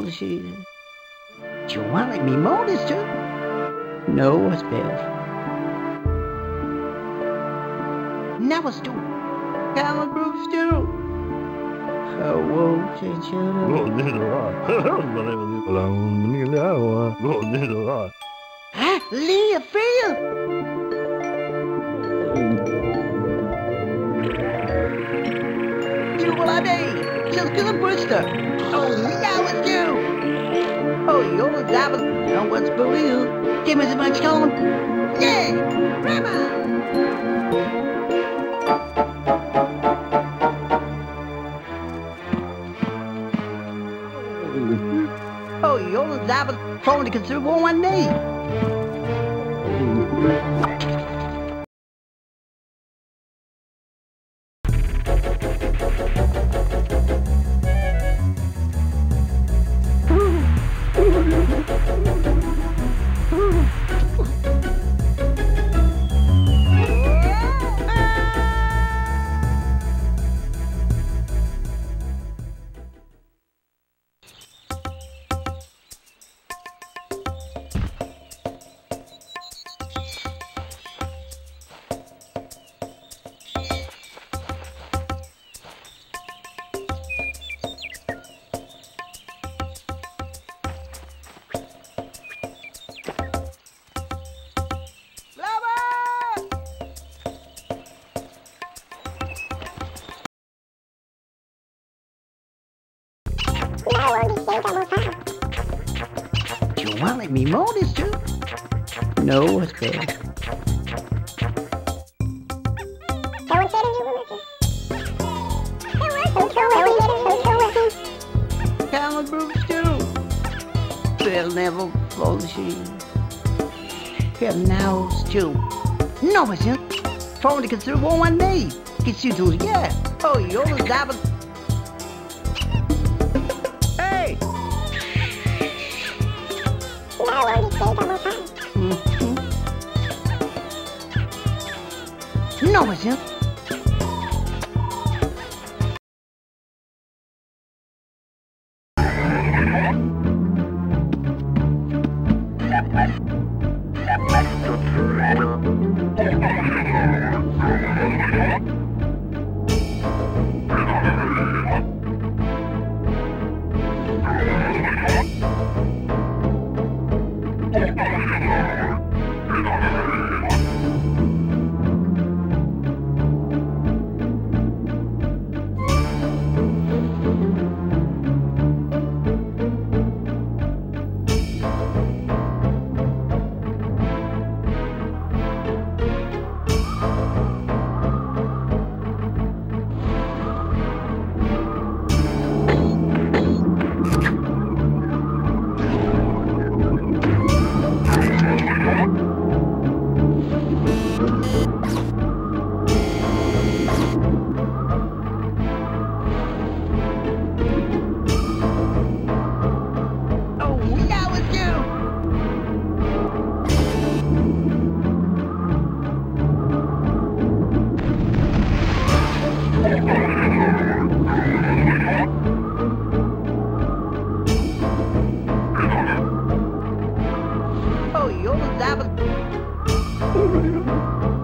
never fall the sheet. Do you want to let me mow this too? No, it's Bill. Now it's do. Calvin Brooks do. Oh, won't you shut Huh? Leah Phil? Do what I need. Just get a booster. Oh, now it's you. Oh, you're the diamond. Now what's for you? Give me some much corn. Yeah, grandma. Oh, you're the diamond. Phone to consider one day. You want to let me mow this too? No, it's bad. Too. They'll never the sheet. Here now, Stu. No, it's not. Phone to consider one day. Get you to, yeah. Oh, you're the Mhm. No, it's not. Oh, Oh, you're the diamond.